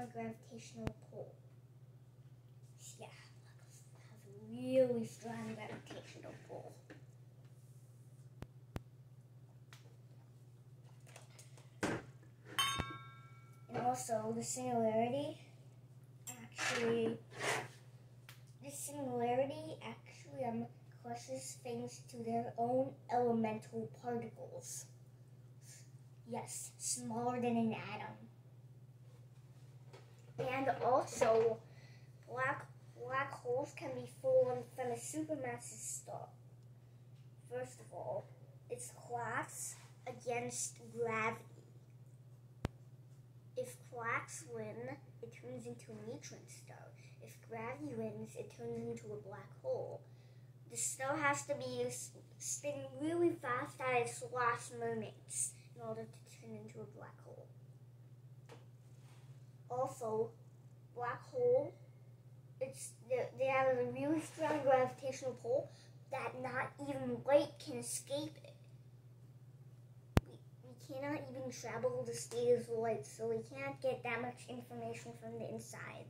strong gravitational pull. Yeah, black holes have a really strong gravitational pull. And also, the singularity actually, the singularity actually um, crushes things to their own elemental particles. Yes, smaller than an atom. And also, black black holes can be formed from a supermassive star. First of all, it's collapse against gravity. If quarks win, it turns into a neutron star. If gravity wins, it turns into a black hole. The star has to be spinning really fast at its last moments in order to turn into a black hole. Also, black hole, it's they have a really strong gravitational pull that not even light can escape it. We, we cannot even travel the speed of light, so we can't get that much information from the inside.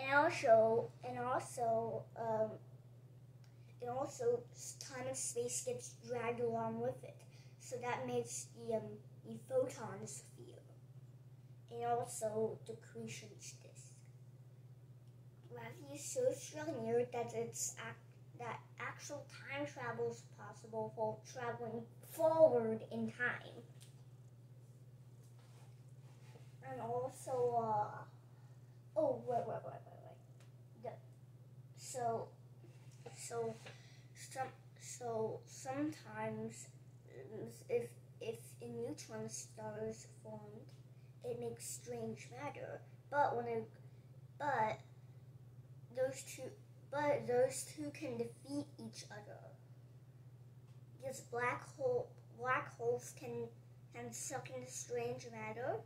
And also, and also, um, and also, time and space gets dragged along with it. So that makes the, um, the photons feel. And also accretion's disk. Gravity is so strong here that it's that actual time travel is possible for traveling forward in time. And also, uh, oh, wait, wait, wait, wait, wait. The, so, so, some, so sometimes if if a neutron star makes strange matter. But when it, but those two, but those two can defeat each other. Because black hole, black holes can can suck in strange matter,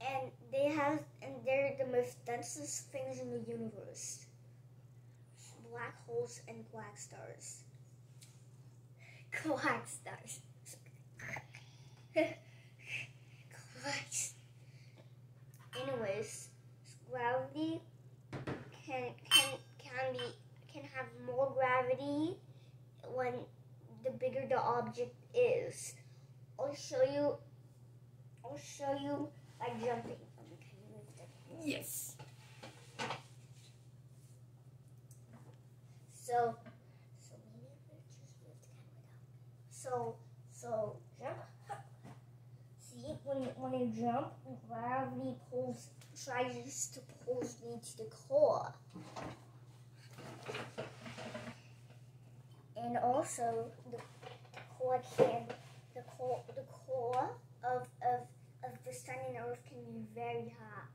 and they have, and they're the most densest things in the universe. Black holes and black stars. Black stars. Christ. Anyways, gravity can can can be can have more gravity when the bigger the object is. I'll show you. I'll show you by jumping. Yes. So, so maybe we just move the camera down. So, so jump. See, when you, when you jump, gravity pulls tries to pulls me to the core. And also the core can the core the core of of of the sun and earth can be very hot.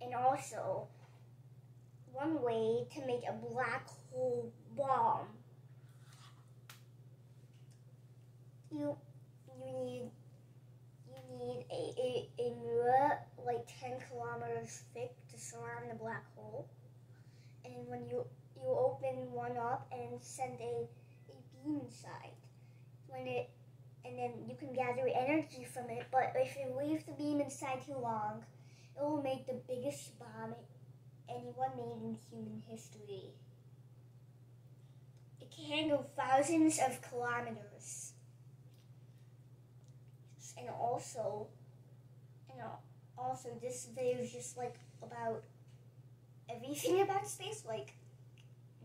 And also one way to make a black hole bomb. You you need you need a, a, a mirror like 10 kilometers thick to surround the black hole. And when you you open one up and send a, a beam inside, when it and then you can gather energy from it, but if you leave the beam inside too long, it will make the biggest bomb anyone made in human history. It can go thousands of kilometers. And also, know, also this video is just like about everything about space, like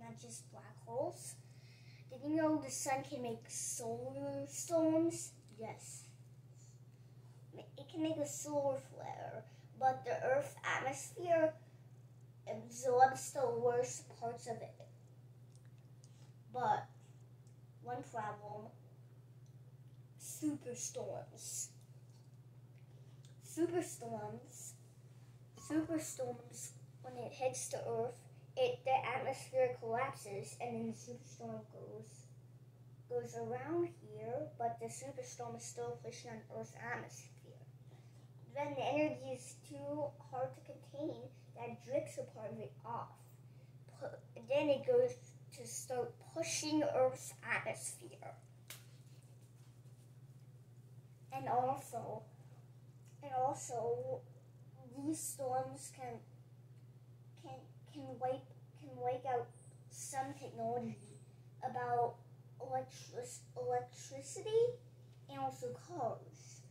not just black holes. Did you know the sun can make solar storms? Yes. It can make a solar flare, but the Earth's atmosphere absorbs the worst parts of it. But one problem superstorms. Superstorms. Superstorms, when it hits the Earth, it the atmosphere collapses and then the superstorm goes goes around here, but the superstorm is still pushing on Earth's atmosphere. Then the energy is too hard to contain that drips a part of it off. then it goes to start pushing Earth's atmosphere. And also, and also these storms can can wipe can wipe out some technology about electric electricity and also cars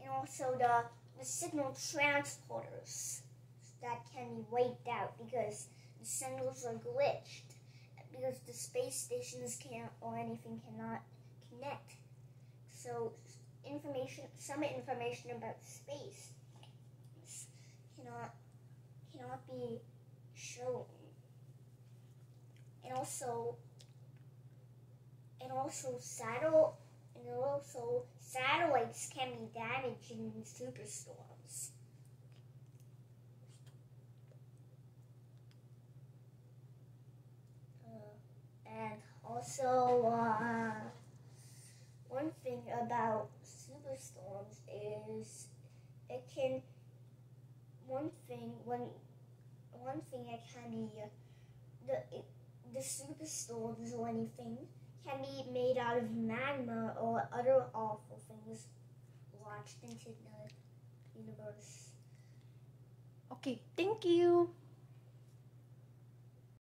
and also the the signal transporters that can be wiped out because the signals are glitched because the space stations can't or anything cannot connect. So information, some information about space cannot cannot be And also and also saddle and also satellites can be damaged in superstorms. Uh, and also, uh, one thing about superstorms is it can. One thing, one one thing it can be uh, the the superstorms or anything can be made out of magma or other awful things launched into the universe. Okay, thank you.